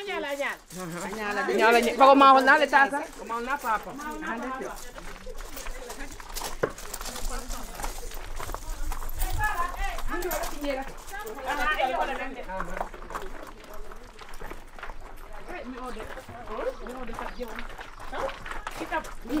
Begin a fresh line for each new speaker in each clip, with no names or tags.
anyala nyal kita ini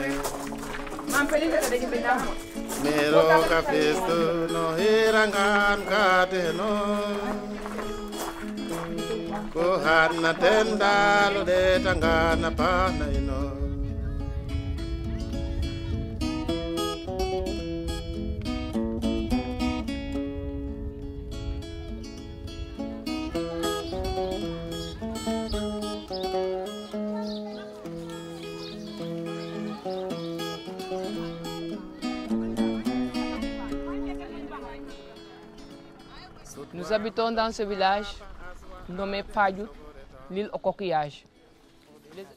miro kapistu no hirangan kateno na tendalo de tangana
panaino dans ce village nommé Fayou, l'île au coquillage.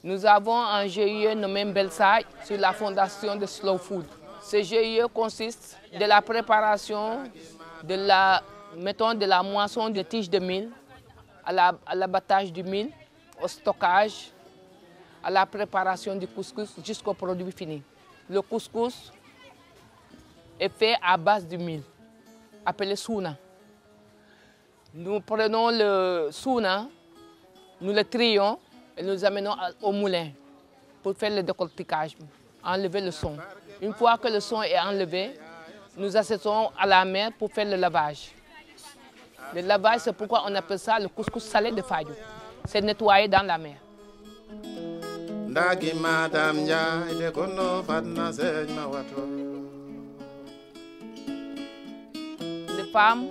Nous avons un GIE nommé Belsaï sur la fondation de Slow Food. Ce GIE consiste de la préparation de la, mettons, de la moisson de tiges de mil à l'abattage du mil, au stockage, à la préparation du couscous jusqu'au produit fini. Le couscous est fait à base du mil, appelé souna. Nous prenons le souna, nous le trions et nous amenons à- au moulin pour faire le décortiquage, enlever le son. Une fois que le son est enlevé, nous acceptons à la mer pour faire le lavage. Le lavage, c'est pourquoi on appelle ça le couscous salé de Fayou. C'est nettoyé dans la mer. Les femmes,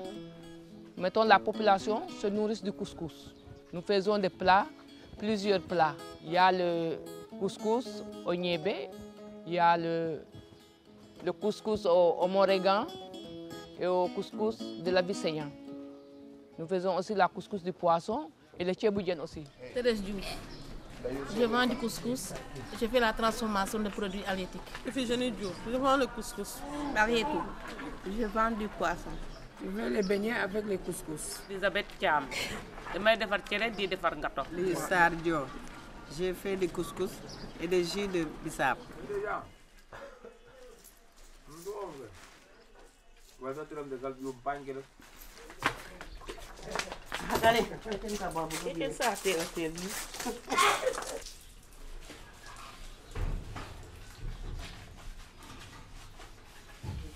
mettons la population, se nourrissent du couscous. Nous faisons des plats, plusieurs plats. Il y a le couscous au niébé, il y a le, le couscous au, au morégan et au couscous de la vicéen. Nous faisons aussi la couscous du poisson et le tchéboudienne aussi.
Thérèse Diouf. Je vends du couscous. Je fais la transformation de produits halieutiques.
Diouf, je vends le couscous.
Marietou. Je vends du poisson.
Je veux les beignets avec les couscous.
Elisabeth Thiam damay defar cere di defar ngato
Les Sardio. J'ai fait des couscous et des jus de bissap.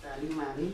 Salut Marie.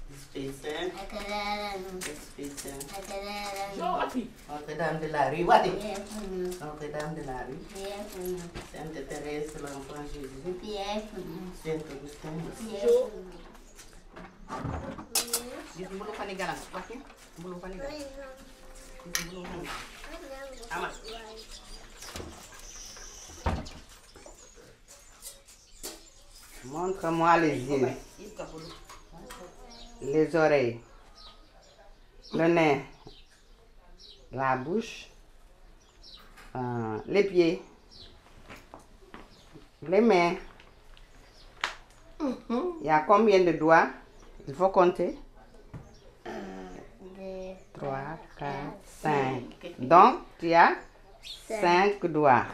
Spacer. Spacer.
Okay,
dam de la rue.
What?
Okay, de la rue. Sainte Thérèse, l'enfant Jésus. Saint Augustin. Dis mulu pani galang, pakai mulu pani galang. Dis mulu pani. Amat. Montre-moi les yeux. Les oreilles, le nez, la bouche, euh, les pieds, les mains. Il y a combien de doigts? Il faut compter. 3, 4, 5. Donc, tu as 5 doigts.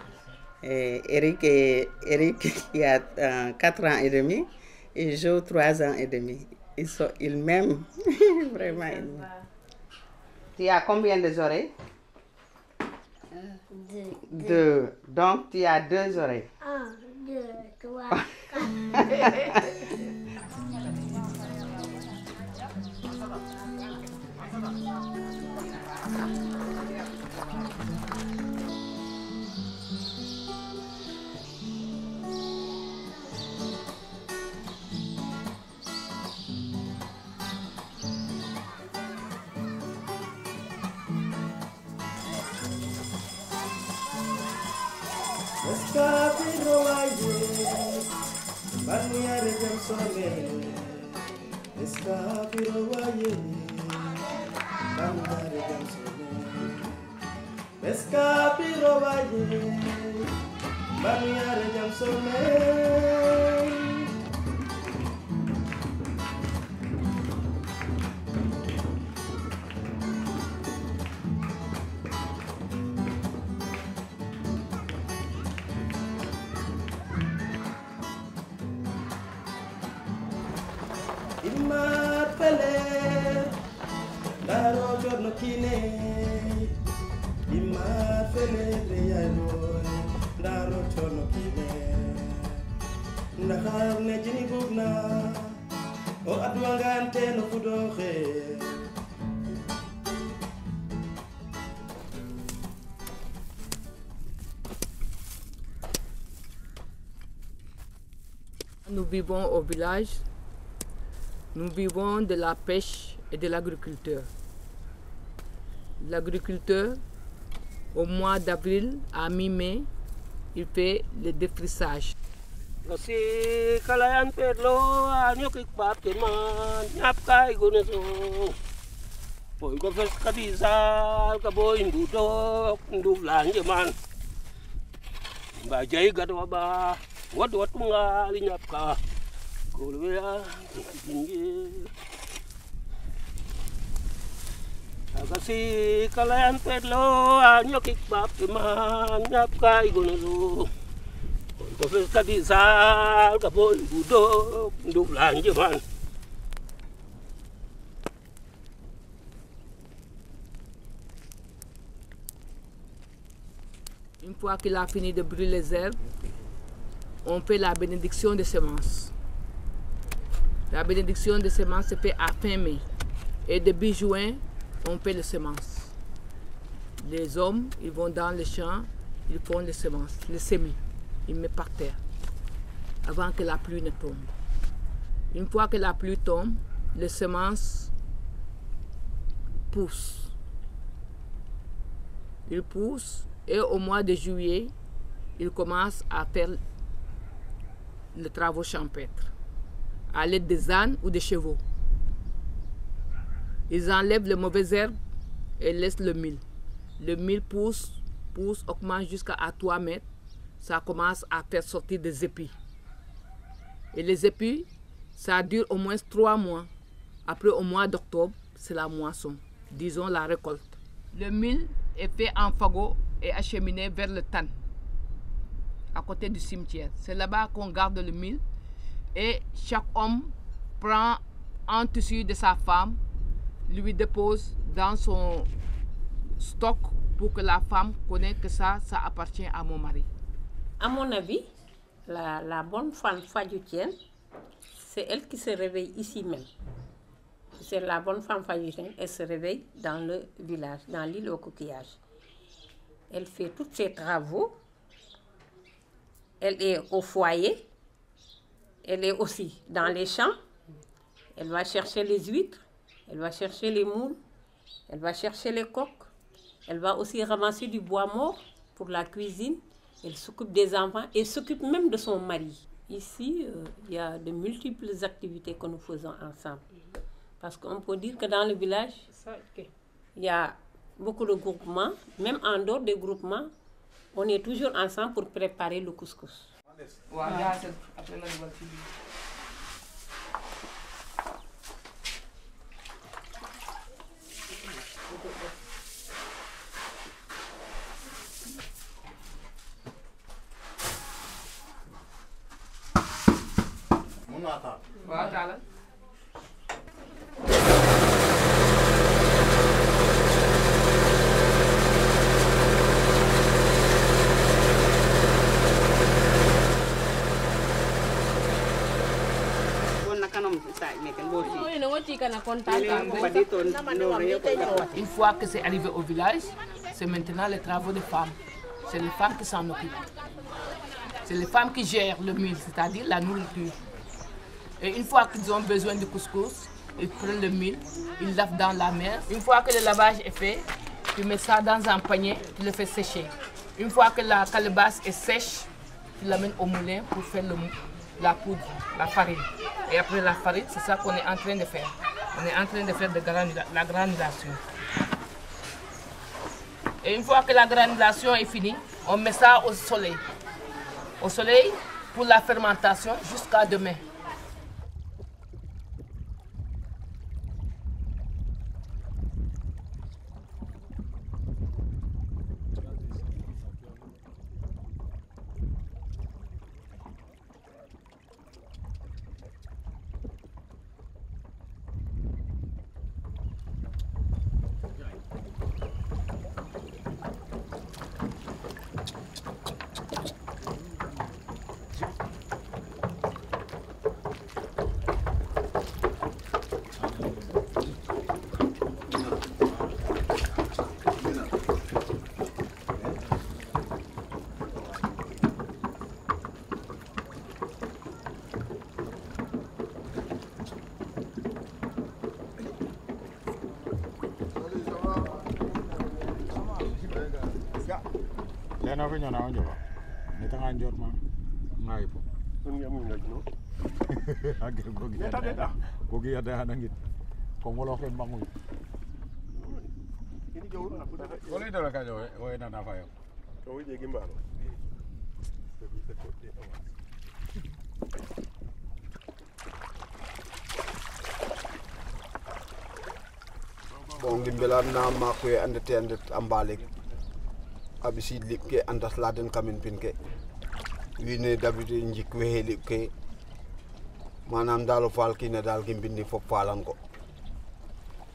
Et Eric, est, Eric qui a 4 ans et demi et Jo 3 ans et demi. Ils, sont, ils m'aiment. Vraiment, ils m'aiment. Tu as combien de oreilles
Deux.
Deux. Donc, tu as deux oreilles.
Un, deux, trois,
Escapiro Escapiro vaya, escapiro vaya.
Nous vivons au village. Nous vivons de la pêche et de l'agriculture. L'agriculteur, au mois d'avril à mi-mai, il fait le défrissage.
Kasi kalayan perlo anyo kik pap man nyap kai gune so. Ko fes kadisa ka boy ndu man. Ba jai ba li nyap ka.
Une fois qu'il a fini de brûler les herbes, on fait la bénédiction des semences. La bénédiction des semences se fait à fin mai. Et début juin, on les semences. Les hommes, ils vont dans les champs, ils font les semences, les semis. Ils mettent par terre avant que la pluie ne tombe. Une fois que la pluie tombe, les semences poussent. Ils poussent et au mois de juillet, ils commencent à faire les travaux champêtres à l'aide des ânes ou des chevaux. Ils enlèvent les mauvaises herbes et laissent le mil. Le mil pousse, pousse, augmente jusqu'à 3 mètres. Ça commence à faire sortir des épis. Et les épis, ça dure au moins 3 mois. Après, au mois d'octobre, c'est la moisson, disons la récolte. Le mil est fait en fagot et acheminé vers le Tan, à côté du cimetière. C'est là-bas qu'on garde le mil et chaque homme prend un tissu de sa femme, lui dépose dans son stock pour que la femme connaisse que ça, ça appartient à mon mari.
À mon avis, la, bonne femme fadjoutienne, c'est elle qui se réveille ici même. C'est la bonne femme fadjoutienne, elle se réveille dans le village, dans l'île au coquillage. Elle fait tous ses travaux. Elle est au foyer. Elle est aussi dans les champs. Elle va chercher les huîtres. Elle va chercher les moules. Elle va chercher les coques. Elle va aussi ramasser du bois mort pour la cuisine. Elle s'occupe des enfants et s'occupe même de son mari. Ici, euh, il y a de multiples activités que nous faisons ensemble. Parce qu'on peut dire que dans le village, il y a beaucoup de groupements. Même en dehors des groupements, on est toujours ensemble pour préparer le couscous.
Une fois que c'est arrivé au village, c'est maintenant les travaux des femmes. C'est les femmes qui s'en occupent. C'est les femmes qui gèrent le mille, c'est-à-dire la nourriture. Et une fois qu'ils ont besoin de couscous, ils prennent le mille, ils lavent dans la mer. Une fois que le lavage est fait, tu mets ça dans un panier, tu le fais sécher. Une fois que la calebasse est sèche, tu l'amènes au moulin pour faire la poudre, la farine. Et après la farine, c'est ça qu'on est en train de faire. On est en train de faire de la granulation. Et une fois que la granulation est finie, on met ça au soleil. Au soleil pour la fermentation jusqu'à demain.
na venye anaonjwa nitang'anjor ma ng'aipo ngiamunyajno agere gogiadea gogiadea nangit kongoloke mbanguy olidore kajo woena nafayo
to wije gi
mbano ko ngimbelan na makko e andete andet ambalik. Aɓisid liɓ ke andas laden kamin pin ke. Wiine dabide jik wehe liɓ ke. Manam dal o faal kina dal gimbinni fop faalan ko.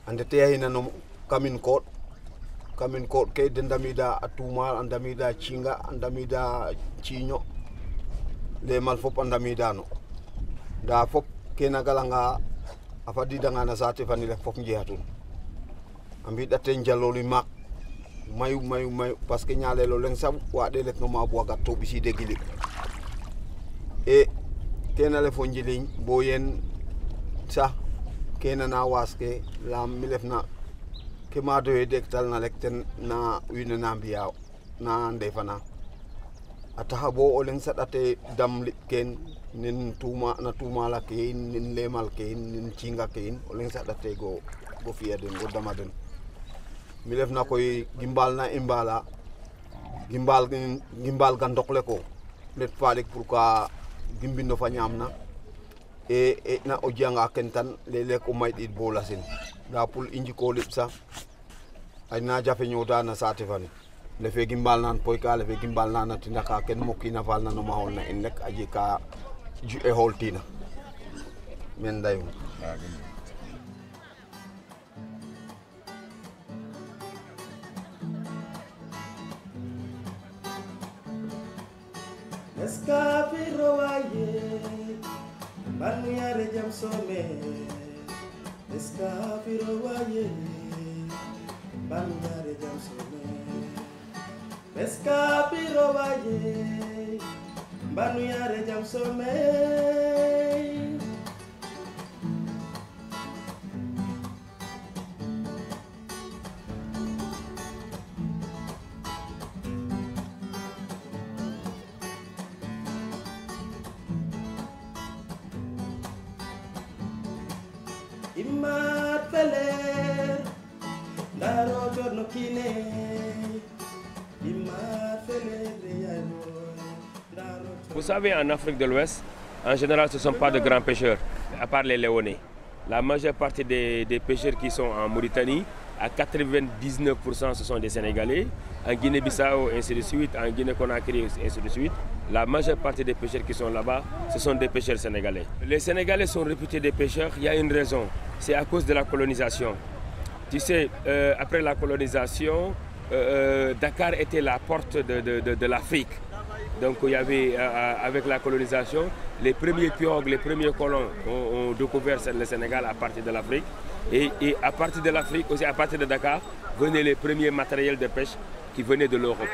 Andete yahina no kamin koɗ kamin koɗ ke de ndamida a tumal a ndamida cinga a ndamida ciiño lemal fop a ndamidano nda fop kena galanga a fadidanga na saate fani rek fop njeexatun a mbiɗa ten jaloli maak mayu mayu mayu. Parce que ñaalelo leng saɓ waɗe letno ma boagat to ɓiside gilip e kena le fo njiliñ bo yen sax kena na waske lam mi refna ke ma maadoye dektal na lek ten na wiin na mbiya, na ndefana a taxa bo o leng saɗate dam liɓ ken nin tuma na tumala ke in nin lemal ke in nen cinga ke in o leng saɗate go go fiya den, go dama den. Mi refna koy gimbal na i mbala gimbal gimbal ga ndokle ko. Let faalik pour ka gimbino fa ñaamna e e na o janga ken tan leeg-leeg o may ɗiid bo lasin. Nda pour i njiko liɓ sax ay na jafe ñoota na saate fane lefe gimbal nan poy ka lefe gimbal na na tina ka ken mokina faal na no maxol na in rek a jeg ka ju e xool tina. Men ndeyum
Escapiro waye Banu yare jam some. Escapiro waye Banu yare jam some. Escapiro waye Banu yare jam some.
Vous savez, en Afrique de l'Ouest, en général, ce ne sont pas de grands pêcheurs, à part les Léonais. La majeure partie des, pêcheurs qui sont en Mauritanie, à 99%, ce sont des Sénégalais. En Guinée-Bissau, ainsi de suite. En Guinée-Conakry, ainsi de suite. La majeure partie des pêcheurs qui sont là-bas, ce sont des pêcheurs sénégalais. Les Sénégalais sont réputés des pêcheurs. Il y a une raison. C'est à cause de la colonisation. Tu sais, euh, après la colonisation, euh, euh, Dakar était la porte de l'Afrique. Donc il y avait, euh, avec la colonisation, les premiers pirogues, les premiers colons ont, ont découvert le Sénégal à partir de l'Afrique. Et, et à partir de l'Afrique, aussi à partir de Dakar, venaient les premiers matériels de pêche qui venaient de l'Europe.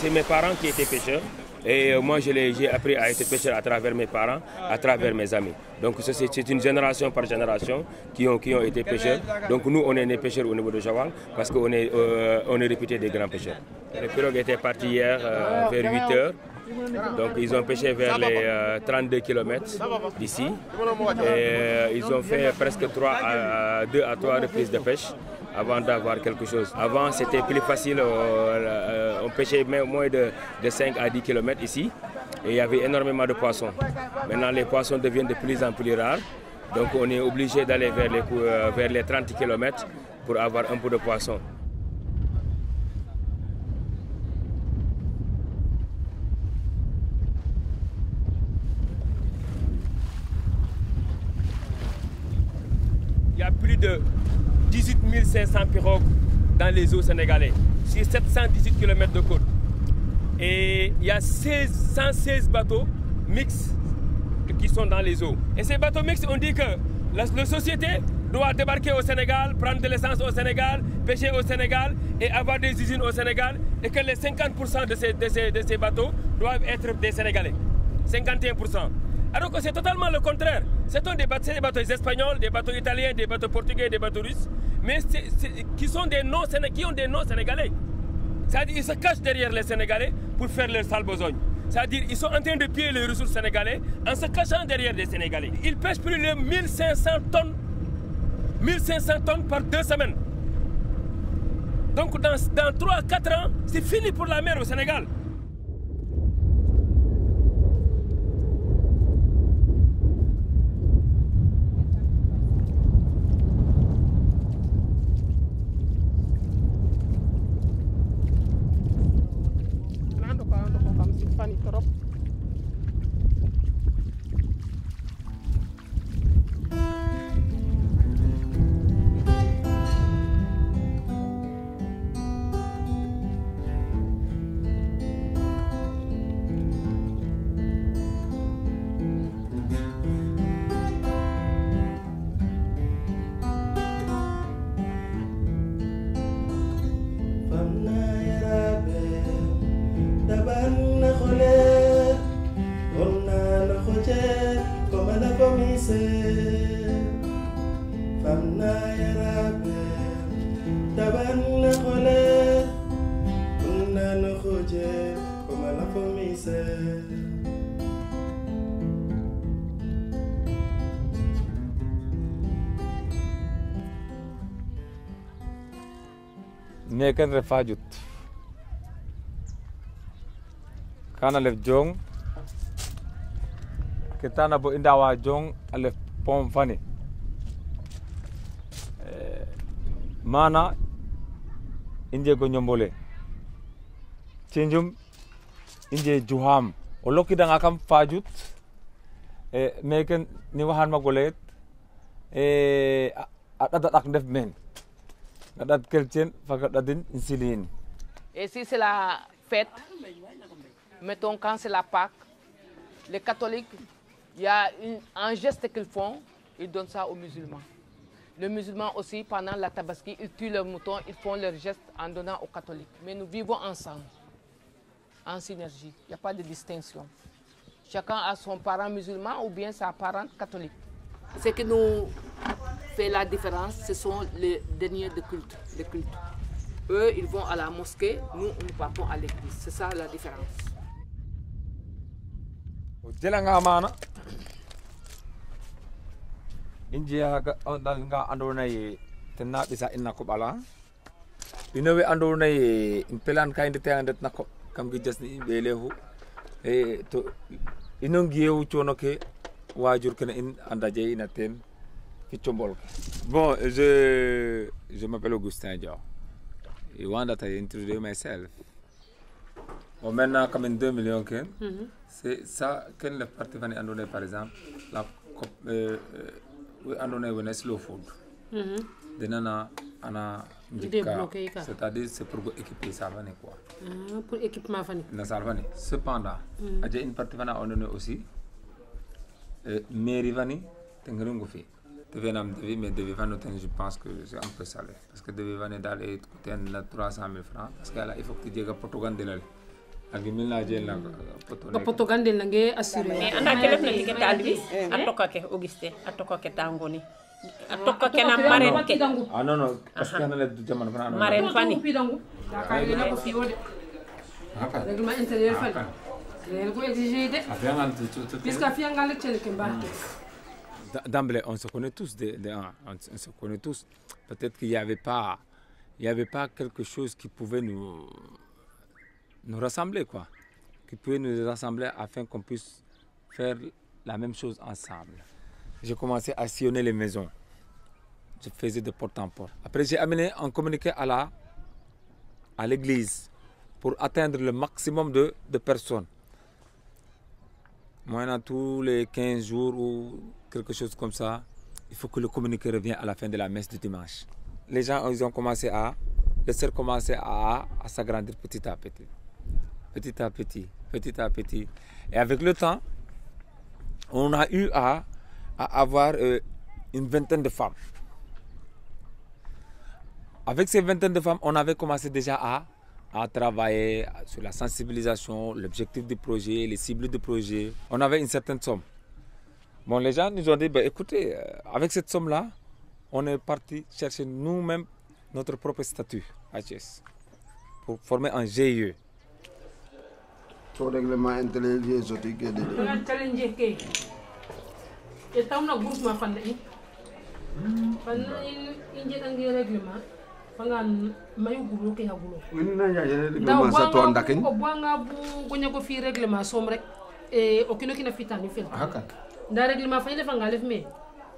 C'est mes parents qui étaient pêcheurs. Et euh, moi, j'ai appris à être pêcheur à travers mes parents, à travers mes amis. Donc, c'est une génération par génération qui ont, qui ont été pêcheurs. Donc, nous, on est nés pêcheurs au niveau de Jawal parce qu'on est, euh, est réputé des grands pêcheurs. Les pirogues étaient partis hier euh, vers 8 heures. Donc, ils ont pêché vers les euh, 32 km d'ici. Et ils ont fait presque 3 à, 2 à 3 reprises de pêche avant d'avoir quelque chose. Avant, c'était plus facile. euh, euh, on pêchait moins de, de 5 à 10 km ici. Et il y avait énormément de poissons. Maintenant, les poissons deviennent de plus en plus rares. Donc, on est obligé d'aller vers les, euh, vers les 30 km pour avoir un peu de poisson. Il y a plus de 18 500 pirogues dans les eaux sénégalais, sur 718 km de côte. Et il y a 16 116 bateaux mixtes qui sont dans les eaux. Et ces bateaux mixtes, on dit que la, société doit débarquer au Sénégal, prendre de l'essence au Sénégal, pêcher au Sénégal et avoir des usines au Sénégal. Et que les 50% de ces, de ces- de ces bateaux doivent être des Sénégalais. 51%. Alors que c'est totalement le contraire. Ce sont des bateaux, c'est des bateaux espagnols, des bateaux italiens, des bateaux portugais, des bateaux russes, mais c'est- c'est- qui, sont des noms, qui ont des noms sénégalais. C'est-à-dire qu'ils se cachent derrière les Sénégalais pour faire leur sale besogne. C'est-à-dire qu'ils sont en train de piller les ressources sénégalais en se cachant derrière les Sénégalais. Ils pêchent plus de 1500 tonnes, 1500 tonnes par deux semaines. Donc dans, dans 3-4 ans, c'est fini pour la mer au Sénégal.
refugié comme la fourmisère.
neekan refaa jirtu Kana lef jong. Kita na bo inda wa jong alef pomfani eh, mana indie go nyombole inje juham. Kam fajut e ni wahan magolet e
Et si c'est la fête, mettons quand c'est la Pâque, les catholiques, il y a un geste qu'ils font, ils donnent ça aux musulmans. Les musulmans aussi, pendant la tabaski, ils tuent leurs moutons, ils font leur geste en donnant aux catholiques. Mais nous vivons ensemble, en synergie. Il n'y a pas de distinction. Chacun a son parent musulman ou bien sa parente catholique. Ce qui nous fait la différence, ce sont les derniers de culte, de culte. Eux, ils vont à la mosquée, nous, nous partons à l'église. C'est ça la différence.
ɗal nga ten in in pelan jasni e to ino ngiyewu cono ke wajur kene in ina ke. Bon je je m'appelle Augustin Diaw I want that I introduce myself. Bon maintenant comme in 2 millions ken
Mhm.
c'est ça quelle est partie fani andone par exemple la cop euh, euh, we andone slow food
Mhm.
denana ana c'est-à-dire c'est pour équiper ça va quoi
Ah, pour équipement fani.
na salvani cependant
Mm.
aja une partie fana on donne aussi euh, mairie vani te ngiringu fi te venam devi mais devi vani ten je pense que c'est un peu salé parce que devi vani dal e coûter na 300 000 francs parce que là il faut que tu jega potogan delal agi mil na jel na poto
Ga poto gandel nange assuré.
mais anda kelef na tige talbi a tokkake auguste a tokkake tangoni a ke
ah non non parce que fana
Règlement intérieur fani. Ko de. Puisque ke.
D'emblée, on se connaît tous, de, de un, on, on se connaît tous. Peut-être qu'il n'y avait pas, il y avait pas quelque chose qui pouvait nous, nous rassembler, quoi, qui pouvait nous rassembler afin qu'on puisse faire la même chose ensemble. J'ai commencé à sillonner les maisons. Je faisais de porte en porte. Après, j'ai amené un communiqué à la, à l'église pour atteindre le maximum de, de personnes. Moyennant tous les 15 jours ou quelque chose comme ça, il faut que le communiqué revienne à la fin de la messe du dimanche. Les gens, ils ont commencé à, les sœurs commençaient à, à s'agrandir petit à petit. Petit à petit, petit à petit. Et avec le temps, on a eu à, à avoir euh, une vingtaine de femmes. Avec ces vingtaines de femmes, on avait commencé déjà à, à travailler sur la sensibilisation, l'objectif du projet, les cibles du projet. On avait une certaine somme. Bon, les gens nous ont dit, bah, écoutez, euh, avec cette somme-là, on est parti chercher nous-mêmes notre propre statut à Thiès pour former un GIE.
règlement intérieur soti ke de
Nga challenge ke. E tamna groupement fanda in. Fanda in inje dange règlement. Fanga mayu gulo ke hagulo.
wini na jajere
Ndaw
règlement sa to
bwanga
ndakin
bu ko bwanga bu gonya ko fi règlement som rek. E okino kina fitani fel.
Haka.
Nda règlement fanya defa ngalef me.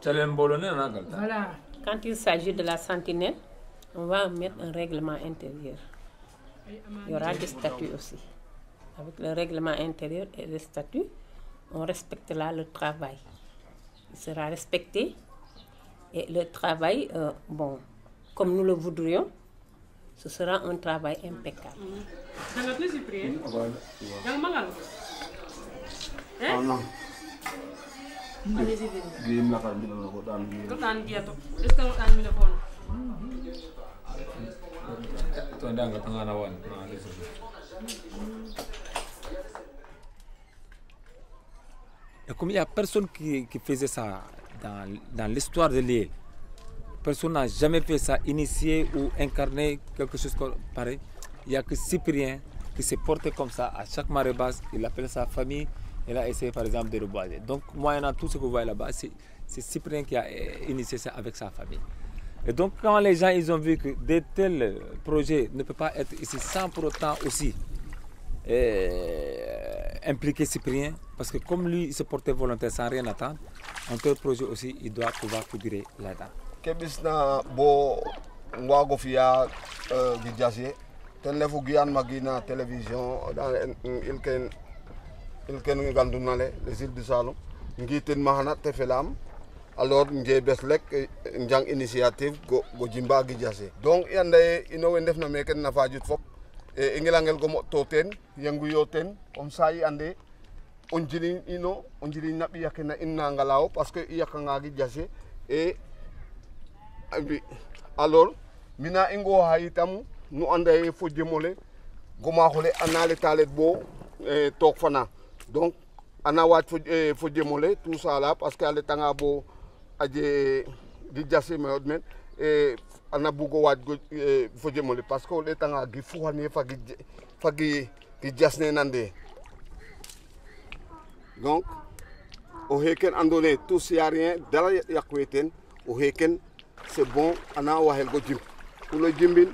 Voilà.
Quand il s'agit de la sentinelle, on va mettre un règlement intérieur. Il y aura des statuts aussi. Avec le règlement intérieur et les statuts, on respectera le travail. Il sera respecté et le travail, euh, bon, comme nous le voudrions, ce sera un travail impeccable
Cyprien. Yang mangal. Eh?
oh non
Allez-y, venez.
gim la kan dina ko dan
Ko tan dia to. Est-ce que tan mi defon?
Tuendanga tengah nawan. Nah, di situ. Et comme il n'y a personne qui, faisait ça dans, l'histoire de l'île, personne n'a jamais fait ça, initié ou incarné quelque chose comme pareil. Il n'y a que Cyprien qui s'est porté comme ça à chaque marée basse. Il appelle sa famille. Il a essayé par exemple de reboiser. Donc, moyennant tout ce que vous voyez là-bas, c'est Cyprien qui a initié ça avec sa famille. Et donc, quand les gens ils ont vu que de tels projets ne peuvent pas être ici sans pour autant aussi impliquer Cyprien, parce que comme lui, il se portait volontaire sans rien attendre, un tel projet aussi, il doit pouvoir figurer là-dedans.
na télévision les îles du alors initiative donc e i ngelangel go mo to ten yangu yo ten comme ça i ande o njiriñ ino o njiriñ na ɓiya ke na in na ngalaawo parce que i yakanga gi jase. Et abi alors mina i ngooxa itam nu anda ye fo jemole gomaaxole a naa leta let bo eh, took fana. Donc ana waaj fo eh, fo jemole tout ça là parce que a letanga bo a je gi jase mayod men e ana bugo waaj go eh, fo jemole parce que o ɗetanga gi fuxan ye fagi fagi gi jasne nande donc o xeken andoona yee tout y a rien. Dara yaqwe teen o c'est bon ana waxel go jim. Pour o jimbin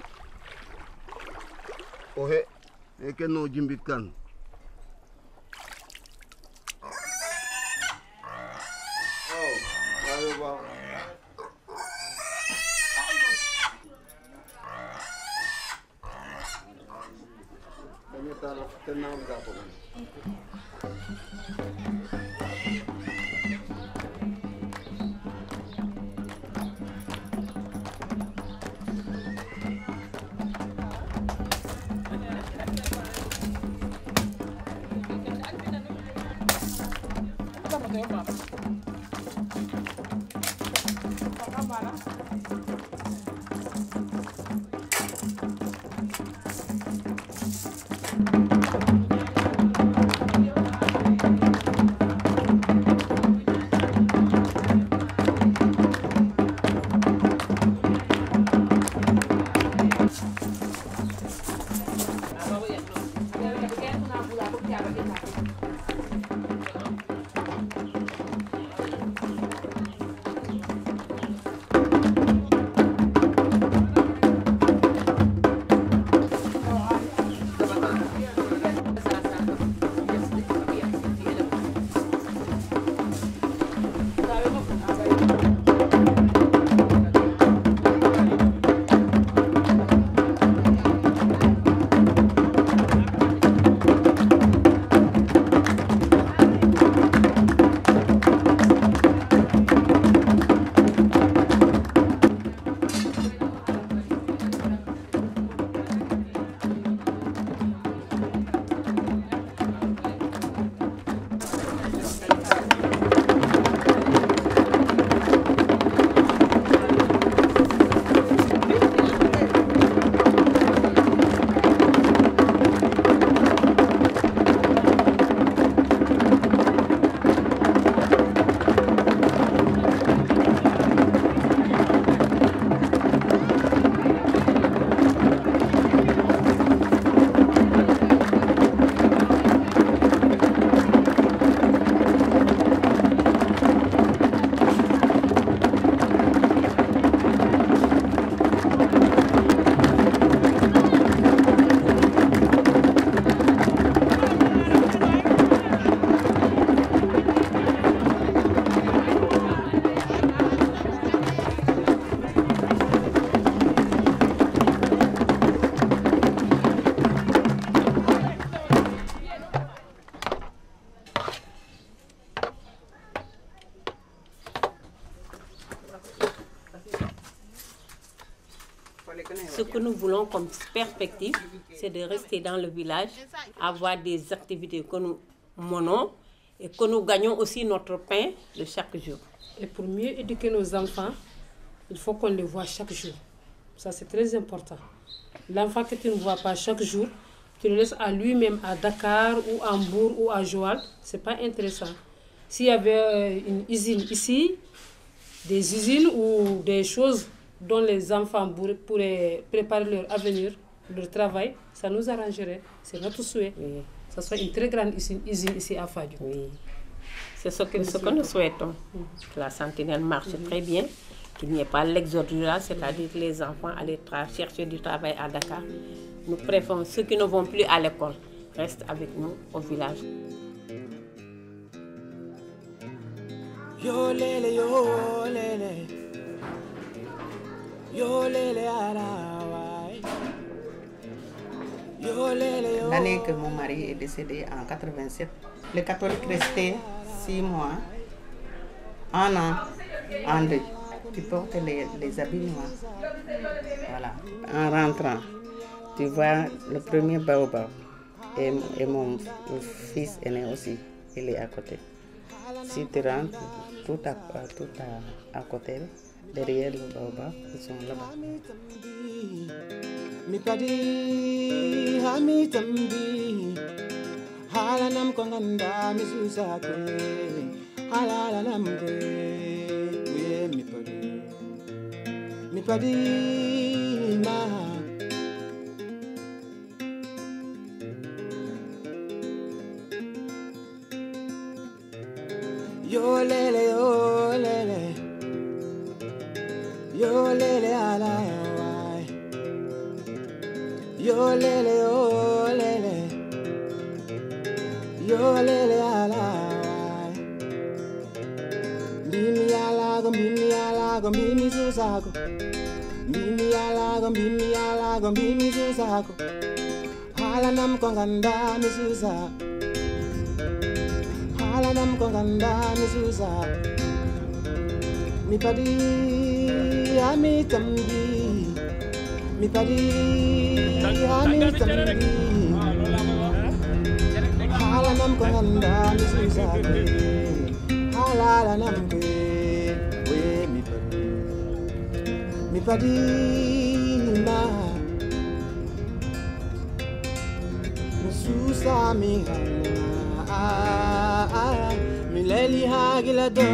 o xe xeken no jimbit kan
voulons comme perspective, c'est de rester dans le village, avoir des activités que nous menons et que nous gagnons aussi notre pain de chaque jour.
Et pour mieux éduquer nos enfants, il faut qu'on les voit chaque jour. Ça, c'est très important. L'enfant que tu ne vois pas chaque jour, tu le laisses à lui-même à Dakar ou à Hambourg ou à Joal, ce n'est pas intéressant. S'il y avait euh, une usine ici, des usines ou des choses dont les enfants pourraient- pourraient préparer leur avenir, leur travail, ça nous arrangerait. C'est notre souhait. Ça soit une très grande usine, usine ici à Fadjou.
C'est ce que, ce que nous souhaitons. Que la sentinelle marche très bien, qu'il n'y ait pas l'exode rural, c'est-à-dire que les enfants allaient chercher du travail à Dakar. Nous préférons ceux qui ne vont plus à l'école restent avec nous au village.
Yo lele yo lele
L'année que mon mari est décédé en 87, le catholique restait six mois, un an en deuil. Tu portes les, les habits noirs. Voilà. En rentrant, tu vois le premier baobab et, et mon fils aîné aussi, il est à côté. Si tu rentres, tout à, tout à, à côté, the real Baobab
Zonglaba. Mikadi hami tumbi. halanam konganda misusa kwe halalanam kwe kwe mipadi mipadi na yo lele lele ala wai Yo lele yo lele Yo lele ala wai Mimi ala go mimi ala go mimi susago Mimi ala go mimi ala go mimi susago Hala nam ko ganda mi susa Hala nam ko ganda mi susa Mi padi ami tambi. Mi padi ami tambi. Hala nam ko ganda mi susa halala namke we mi padi. Mi padi ma. Mususa mi hana mi leli hagila do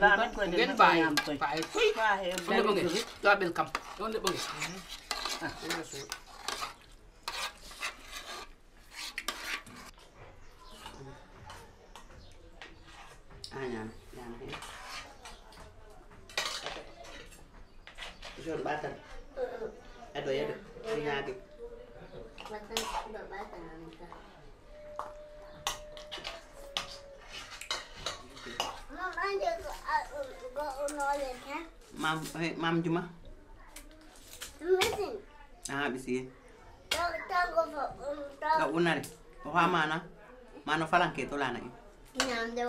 bukan kuyen vai vai hui ona bongi ona bongi ah
ah
bisige
ga
unar,
o mana? mana mano falanke to lana
i
ñamde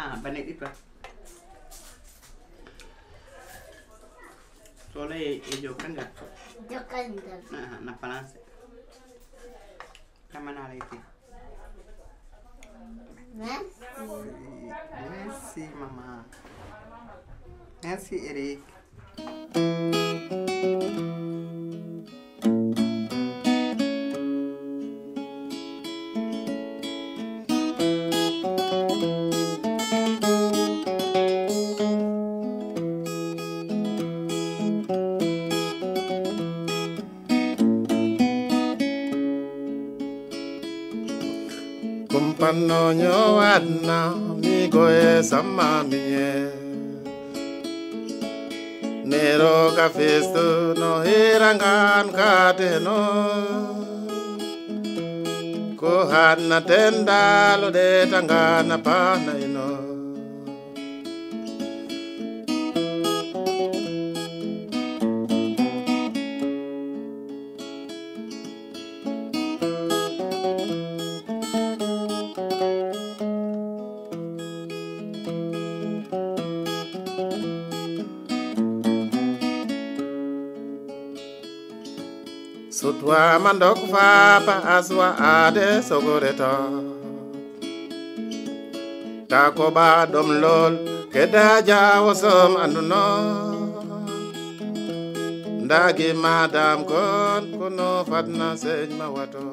ah banyak ah soalnya ɗipa jokan e,
jokan giocanga
nah, ah, na falanse kamanala
ite nah, nah
Merci, maman. Merci, Eric.
Kumpano nyo adna sama miye nero ka festo no hirangan kateno ko hanna tendalo de tangana pana mandok fapa aswa ade sogoreto tako ba dom lol keda jawo som anduno. Ndagi madam kon kono fatna sey ma wato